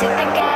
sit again.